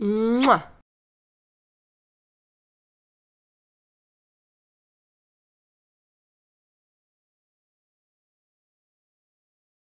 嗯